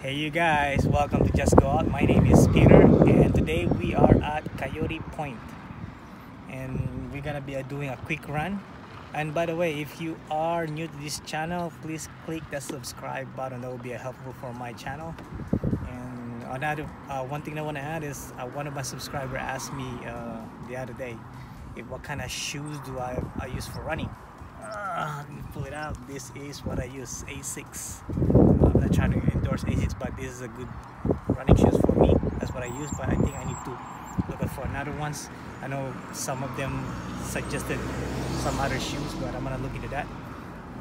Hey you guys, welcome to Just Go Out. My name is Peter and today we are at Coyote Point and we're gonna be uh, doing a quick run. And by the way, if you are new to this channel, please click the subscribe button. That will be helpful for my channel. And another uh, one thing I want to add is uh, one of my subscribers asked me uh, the other day if what kind of shoes do I, I use for running. Uh, pull it out. This is what I use, ASICS. I'm not trying to endorse ASICS, but this is a good running shoes for me. That's what I use, but I think I need to look for another ones. I know some of them suggested some other shoes, but I'm gonna look into that.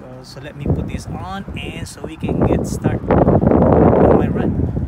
Uh, so let me put this on, and so we can get started on my run.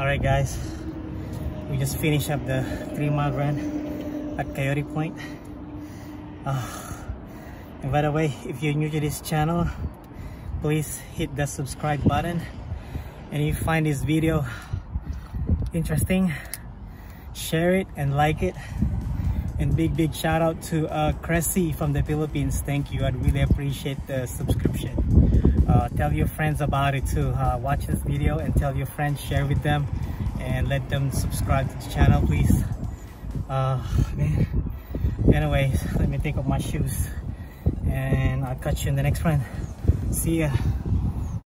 All right, guys, we just finished up the three mile run at Coyote Point. Uh, and by the way, if you're new to this channel, please hit the subscribe button. And if you find this video interesting, share it and like it. And big, big shout out to uh, Cressy from the Philippines. Thank you. I'd really appreciate the subscription. Uh, tell your friends about it too. Uh, watch this video and tell your friends, share with them, and let them subscribe to the channel, please. Uh, man. Anyways, let me take off my shoes and I'll catch you in the next one. See ya.